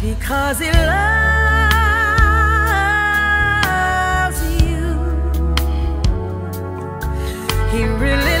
because it loves you. He really.